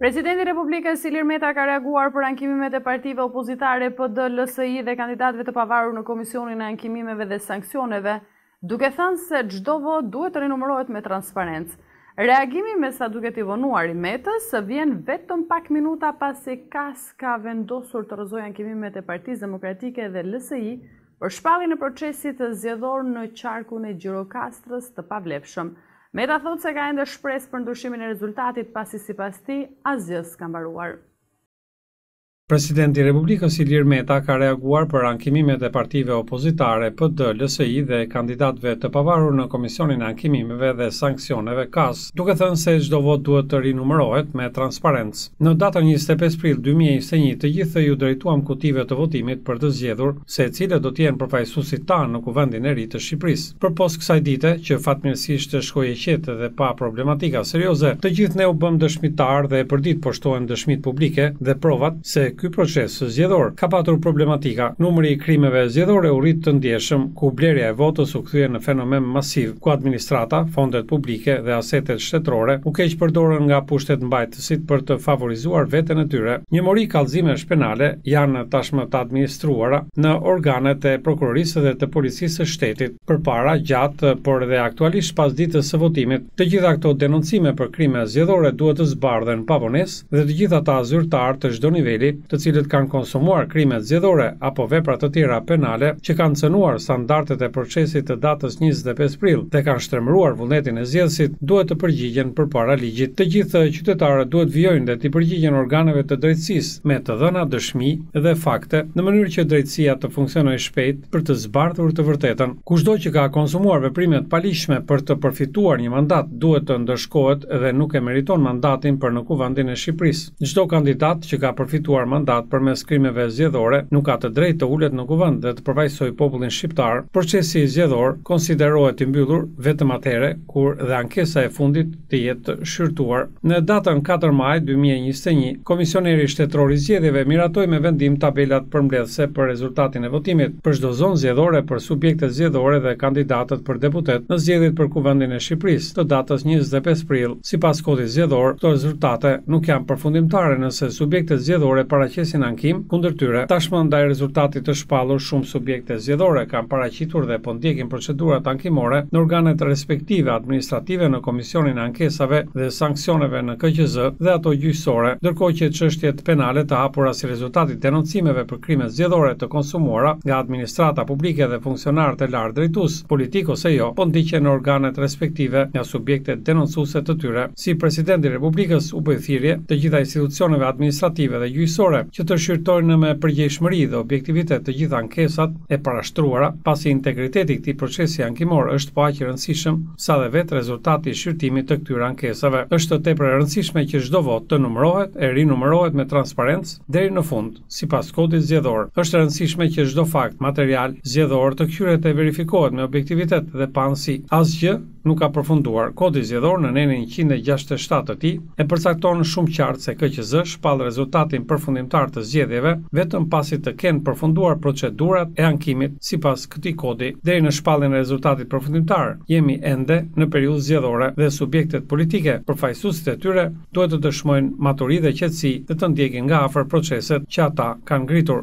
Presidenti i Republikës, Ilir Meta ka reaguar për ankimimet e partive opozitare PD, LSI dhe kandidatëve të pavarur në Komisionin e Ankimimeve dhe Sanksioneve, duke thënë se çdo votë duhet të rinumërohet me transparencë. Reagimi me sa duket i vonuar i Metës vjen vetëm pak minuta pasi KAS ka vendosur të rrëzojë ankimimet e Partisë Demokratike dhe LSI për shpalljen e procesit zgjedhor në qarkun e Gjirokastrës të pavlefshëm. Meta thotë se ka ende shpresë për ndryshimin e rezultatit pasi sipas tij, asgjë s'ka mbaruar. Presidenti i Republikës, Ilir Meta ka reaguar për ankimimet e partive opozitare, PD, LSI dhe kandidatëve të pavarur në Komisionin e Ankimimeve dhe Sanksioneve, KAS, duke thënë se çdo votë duhet të rinumërohet me transparencë. Në datën njëzet e pesë prill dy mijë e njëzet e një të gjithë iu drejtuam kutive të votimit për të zgjedhur, se cilët do të jenë përfaqësuesit tanë në Kuvendin e ri të Shqipërisë. Përpos kësaj dite, që fatmirësisht shkoi e qetë dhe pa problematika serioze, të gjithë ne u bëmë dëshmitarë dhe përditë po shtohen dëshmitë publike dhe provat se ky proces zgjedhor ka patur problematika. Numri i krimeve zgjedhore u rrit ndjeshëm, ku blerja e votës u kthye në fenomen masiv, ku administrata, fondet publike dhe asetet shtetërore u keqpërdorën nga pushtetmbajtë sit për të favorizuar veten e tyre. Një mori kallëzimesh penale janë tashmë të administruara në organet e Prokurorisë dhe të Policisë së Shtetit. Përpara, gjatë, por edhe aktualisht pas ditës së votimit, të gjitha këto denoncime për krime zgjedhore duhet të zbardhen pa vonesë dhe të gjithë ata zyrtarë të çdo niveli, të cilët kanë konsumuar krime zgjedhore apo vepra të tjera penale që kanë cënuar standardet e procesit të datës njëzet e pesë prill dhe kanë shtrembëruar vullnetin e zgjedhësit, duhet të përgjigjen përpara ligjit. Të gjithë qytetarët duhet vijojnë dhe t'i përgjigjen organeve të drejtësisë me të dhëna dëshmi dhe fakte, në mënyrë që drejtësia të funksionojë shpejt për të zbardhur të vërtetën. Kushdo që ka konsumuar veprime të paligjshme për të përfituar një mandat duhet të ndëshkohet dhe nuk e meriton mandatin për në Kuvendin e Shqipërisë. Çdo kandidat që ka përfituar mandat përmes krimeve zgjedhore nuk ka të drejtë të ulet në Kuvend dhe të përfaqësojë popullin shqiptar. Procesi zgjedhor konsiderohet i mbyllur vetëm atëherë kur dhe ankesa e fundit të jetë shqyrtuar. Në datën katër maj dy mijë e njëzet e një, Komisioneri Shtetëror i Zgjedhjeve miratoi me vendim tabelat përmbledhëse për rezultatin e votimit për çdo zonë zgjedhore për subjektet zgjedhore dhe kandidatët për deputetë në zgjedhjet për Kuvendin e Shqipërisë të datës njëzet e pesë prill Sipas Kodit Zgjedhor, këto rezultate nuk janë përfundimtare nëse subjektet zgjedhore paraqesin ankim kundër tyre. Tashmë ndaj rezultatit të shpallur shumë subjekte zgjedhore kanë paraqitur dhe po ndjekin procedurat ankimore në organet respektive administrative në Komisionin e Ankesave dhe Sanksioneve në KQZ dhe ato gjyqësore, ndërkohë që çështjet penale të hapura si rezultat i denoncimeve për krime zgjedhore të konsumuara nga administrata publike dhe funksionarët e lartë drejtues. politike ose jo, po ndiqen në organet respektive nga subjektet denoncuese të tyre. Si President i Republikës, u bëj thirrje të gjitha institucioneve administrative dhe gjyqësore që të shqyrtojnë me përgjegjshmëri dhe objektivitet të gjitha ankesat e parashtruara, pasi integriteti i këtij procesi ankimor është po aq i rëndësishëm sa dhe vetë rezultati i shqyrtimit të këtyre ankesave. Është tepër e rëndësishme që çdo votë të numërohet e rinumërohet me transparencë deri në fund. Sipas Kodit Zgjedhor, është e rëndësishme që çdo fakt material zgjedhor të këqyret e verifikohet me objektivitet dhe paanësi. Asgjë nuk ka përfunduar. Kodi Zgjedhor në nenin njëqind e gjashtëdhjetë e shtatë të tij e përcakton shumë qartë se KQZ shpall rezultatin përfundimtar të zgjedhjeve vetëm pasi të kenë përfunduar procedurat e ankimit sipas këtij kodi. Deri në shpalljen e rezultatit përfundimtar jemi ende në periudhë zgjedhore dhe subjektet politike, përfaqësuesit e tyre, duhet të dëshmojnë maturi dhe qetësi dhe të ndjekin nga afër proceset që ata kanë ngritur.